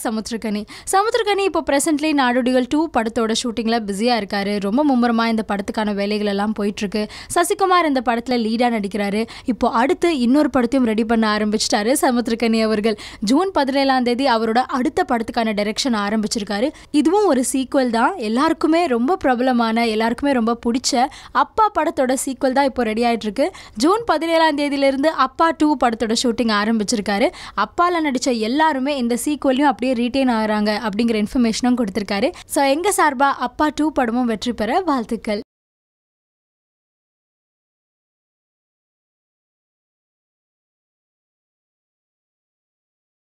Back Samuthirakani. Samuthirakani இப்போ presently நாடோடிகள் two படத்தோட ஷூட்டிங்கில் பிஸியாக இருக்காரு. ரொம்ப மும்முரமாக இந்த படத்துக்கான வேலைகள் எல்லாம் போயிட்டுருக்கு. சசிகுமார் இந்த படத்தில் லீடாக நடிக்கிறாரு. இப்போ அடுத்து இன்னொரு படத்தையும் ரெடி பண்ண ஆரம்பிச்சிட்டாரு சமுத்திரகனி அவர்கள். ஜூன் பதினேழாம் தேதி அவரோட அடுத்த படத்துக்கான டைரக்ஷன் ஆரம்பிச்சிருக்காரு. இதுவும் ஒரு சீக்குவல் தான். எல்லாருக்குமே ரொம்ப பிரபலமான எல்லாருக்குமே ரொம்ப பிடிச்ச அப்பா படத்தோட சீக்குவல் தான் இப்போ ரெடி ஆகிட்டுருக்கு ஜூன் பதினேழாம் தேதியிலேருந்து அப்பா டூ படத்தோட ஷூட்டிங் ஆரம்பிச்சிருக்காரு. அப்பாவில் நடித்த எல்லாருமே இந்த சீக்குவலையும் அப்படியே ரீட்டைன் ஆகுறாங்க அப்படிங்கிற இன்ஃபர்மேஷனும் கொடுத்திருக்காரு. ஸோ எங்க சார்பா அப்பா டூ படமும் வெற்றி பெற வாழ்த்துக்கள்.